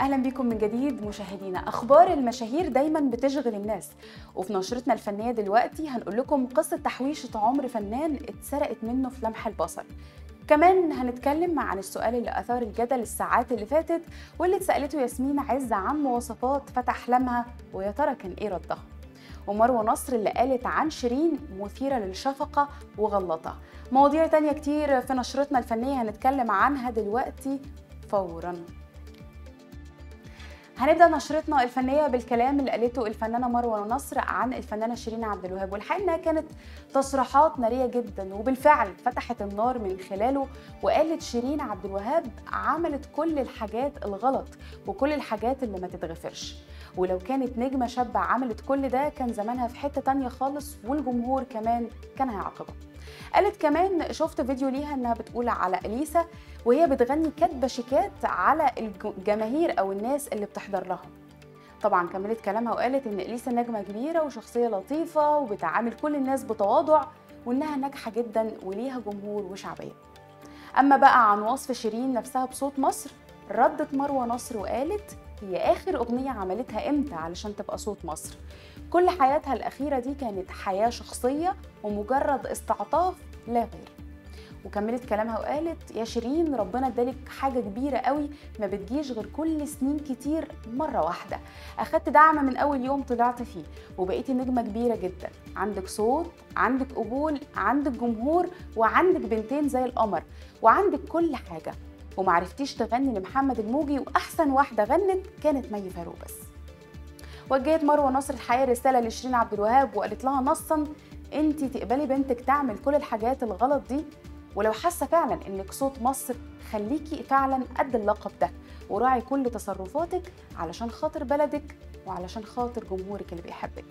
أهلا بكم من جديد مشاهدينا. أخبار المشاهير دايما بتشغل الناس. وفي نشرتنا الفنية دلوقتي هنقول لكم قصة تحويشه عمر فنان اتسرقت منه في لمح البصر. كمان هنتكلم عن السؤال اللي أثار الجدل الساعات اللي فاتت واللي اتسألته ياسمين عز عن مواصفات فتى احلامها ويا ترى كان إيه ردها. ومروة نصر اللي قالت عن شيرين مثيرة للشفقة وغلطة. مواضيع تانية كتير في نشرتنا الفنية هنتكلم عنها دلوقتي فورا. هنبدأ نشرتنا الفنية بالكلام اللي قالته الفنانة مروة نصر عن الفنانة شيرين عبد الوهاب والحقيقة إنها كانت تصريحات نارية جدا وبالفعل فتحت النار من خلاله وقالت شيرين عبد الوهاب عملت كل الحاجات الغلط وكل الحاجات اللي ما تتغفرش. ولو كانت نجمة شابة عملت كل ده كان زمانها في حتة تانية خالص والجمهور كمان كان هيعاقبها. قالت كمان شفت فيديو ليها إنها بتقول على أليسا وهي بتغني كاتبة شيكات على الجماهير أو الناس اللي بتحضر لها. طبعا كملت كلامها وقالت إن أليسا نجمة كبيرة وشخصية لطيفة وبتعامل كل الناس بتواضع وإنها ناجحة جدا وليها جمهور وشعبية. أما بقى عن وصف شيرين نفسها بصوت مصر ردت مروة نصر وقالت هي آخر أغنية عملتها إمتى علشان تبقى صوت مصر؟ كل حياتها الأخيرة دي كانت حياة شخصية ومجرد استعطاف لا غير. وكملت كلامها وقالت يا شيرين ربنا ادالك حاجة كبيرة قوي ما بتجيش غير كل سنين كتير مرة واحدة. أخدت دعم من أول يوم طلعت فيه وبقيتي نجمة كبيرة جدا. عندك صوت عندك قبول عندك جمهور وعندك بنتين زي القمر وعندك كل حاجة. ومعرفتيش تغني لمحمد الموجي وأحسن واحدة غنت كانت مي فاروق بس وجهت مروة نصر الحقيقة رسالة لشيرين عبد الوهاب وقالت لها نصا أنت تقبلي بنتك تعمل كل الحاجات الغلط دي؟ ولو حاسة فعلا إنك صوت مصر خليكي فعلا قد اللقب ده وراعي كل تصرفاتك علشان خاطر بلدك وعلشان خاطر جمهورك اللي بيحبك.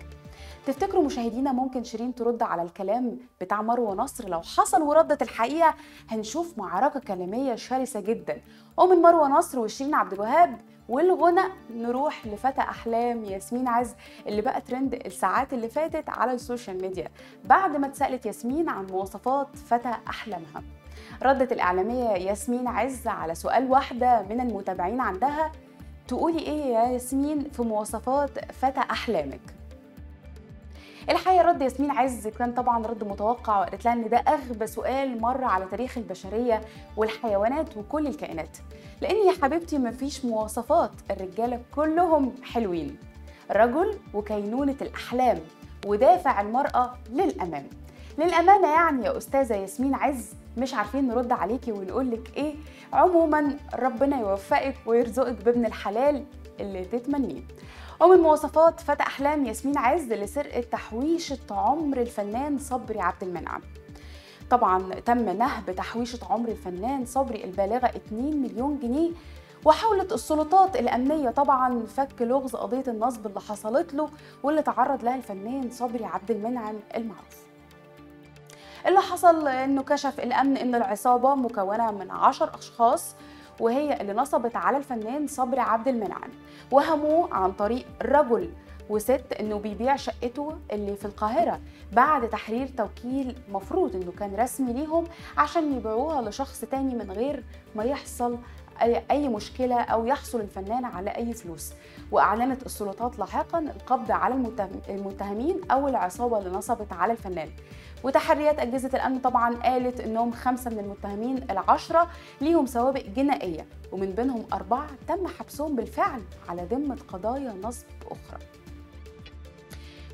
تفتكروا مشاهدينا ممكن شيرين ترد على الكلام بتاع مروة نصر؟ لو حصل وردت الحقيقة هنشوف معركة كلامية شرسة جدا. ومن مروة نصر وشيرين عبد الوهاب والغنا نروح لفتى أحلام ياسمين عز اللي بقى ترند الساعات اللي فاتت على ال social media. بعد ما اتسألت ياسمين عن مواصفات فتى أحلامها. ردت الإعلامية ياسمين عز على سؤال واحدة من المتابعين عندها. تقولي إيه يا ياسمين في مواصفات فتى أحلامك؟ الحقيقة رد ياسمين عز كان طبعا رد متوقع وقالت لها إن ده أغبى سؤال مر على تاريخ البشرية والحيوانات وكل الكائنات. لأن يا حبيبتي مفيش مواصفات الرجالة كلهم حلوين. رجل وكينونة الأحلام ودافع المرأة للأمام. للأمانة يعني يا أستاذة ياسمين عز مش عارفين نرد عليكي ونقول لك إيه؟ عموما ربنا يوفقك ويرزقك بابن الحلال اللي تتمنيه. ومن مواصفات فتى أحلام ياسمين عز لسرقة تحويشة عمر الفنان صبري عبد المنعم. طبعا تم نهب تحويشة عمر الفنان صبري البالغة 2 مليون جنيه. وحاولت السلطات الأمنية طبعا فك لغز قضية النصب اللي حصلت له واللي تعرض لها الفنان صبري عبد المنعم المعروف. اللي حصل إنه كشف الأمن إن العصابة مكونة من عشر أشخاص وهي اللي نصبت على الفنان صبري عبد المنعم. وهموه عن طريق رجل وست إنه بيبيع شقته اللي في القاهرة بعد تحرير توكيل مفروض إنه كان رسمي ليهم عشان يبيعوها لشخص تاني من غير ما يحصل أي مشكلة أو يحصل الفنان على أي فلوس. وأعلنت السلطات لاحقا القبض على المتهمين أو العصابة اللي نصبت على الفنان. وتحريات أجهزة الأمن طبعا قالت إنهم خمسة من المتهمين العشرة ليهم سوابق جنائية ومن بينهم أربعة تم حبسهم بالفعل على ذمة قضايا نصب أخرى.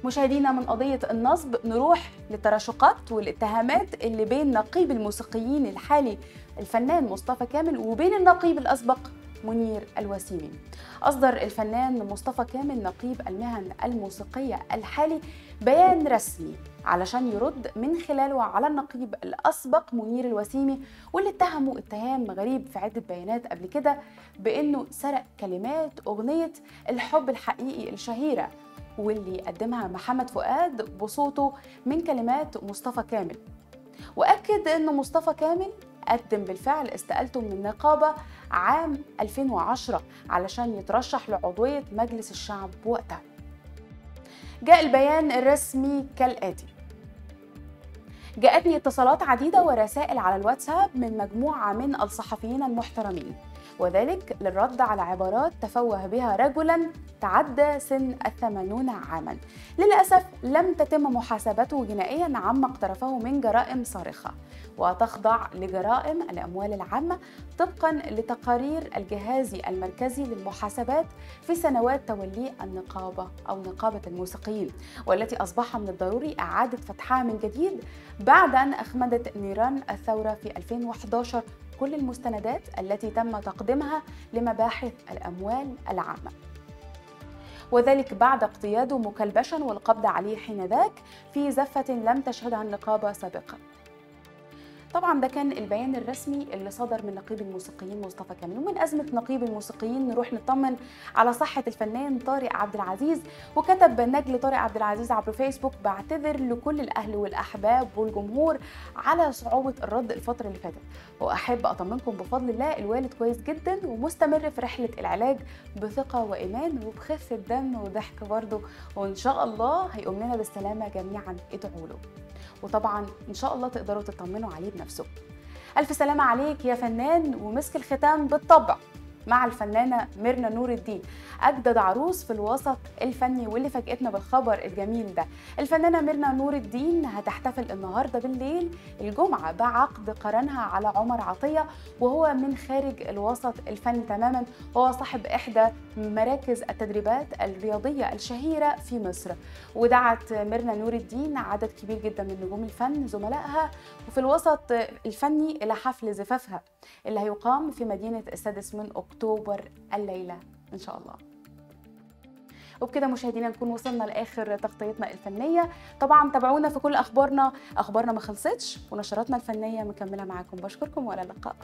مشاهدينا من قضية النصب نروح للتراشقات والاتهامات اللي بين نقيب الموسيقيين الحالي الفنان مصطفى كامل وبين النقيب الأسبق منير الوسيمي أصدر الفنان مصطفى كامل نقيب المهن الموسيقية الحالي بيان رسمي علشان يرد من خلاله على النقيب الأسبق منير الوسيمي واللي اتهموا اتهام غريب في عدة بيانات قبل كده بأنه سرق كلمات أغنية الحب الحقيقي الشهيرة واللي قدمها محمد فؤاد بصوته من كلمات مصطفى كامل. وأكد أن مصطفى كامل قدم بالفعل استقالته من النقابة عام 2010 علشان يترشح لعضوية مجلس الشعب وقتها. جاء البيان الرسمي كالآتي. جاءتني اتصالات عديدة ورسائل على الواتساب من مجموعة من الصحفيين المحترمين. وذلك للرد على عبارات تفوه بها رجلا تعدى سن الثمانون عاما. للأسف لم تتم محاسبته جنائيا عما اقترفه من جرائم صارخة وتخضع لجرائم الأموال العامة طبقا لتقارير الجهاز المركزي للمحاسبات في سنوات توليه النقابة أو نقابة الموسيقيين والتي أصبح من الضروري إعادة فتحها من جديد بعد أن أخمدت نيران الثورة في 2011 كل المستندات التي تم تقديمها لمباحث الأموال العامة. وذلك بعد اقتياده مكلبشا والقبض عليه حينذاك في زفة لم تشهدها النقابة سابقا. طبعا ده كان البيان الرسمي اللي صدر من نقيب الموسيقيين مصطفى كامل. ومن أزمة نقيب الموسيقيين نروح نطمن على صحة الفنان طارق عبد العزيز وكتب نجل طارق عبد العزيز عبر فيسبوك بعتذر لكل الأهل والأحباب والجمهور على صعوبة الرد الفترة اللي فاتت وأحب أطمنكم بفضل الله الوالد كويس جدا ومستمر في رحلة العلاج بثقة وإيمان وبخفة دم وضحك برضه. وإن شاء الله هيقوم لنا بالسلامة جميعا. ادعوا له. وطبعا إن شاء الله تقدروا تطمنوا عليه بنفسكم ألف سلامة عليك يا فنان ومسك الختام بالطبع. مع الفنانة ميرنا نور الدين أجدد عروس في الوسط الفني واللي فاجئتنا بالخبر الجميل ده. الفنانة ميرنا نور الدين هتحتفل النهارده بالليل الجمعة بعقد قرنها على عمر عطية وهو من خارج الوسط الفني تماما. هو صاحب إحدى مراكز التدريبات الرياضية الشهيرة في مصر. ودعت ميرنا نور الدين عدد كبير جدا من نجوم الفن زملائها وفي الوسط الفني إلى حفل زفافها اللي هيقام في مدينة السادس من أكتوبر. الليلة إن شاء الله. وبكده مشاهدينا نكون وصلنا لآخر تغطيتنا الفنية. طبعا تابعونا في كل أخبارنا. أخبارنا ما خلصتش ونشراتنا الفنية مكملة معاكم. بشكركم وإلى اللقاء.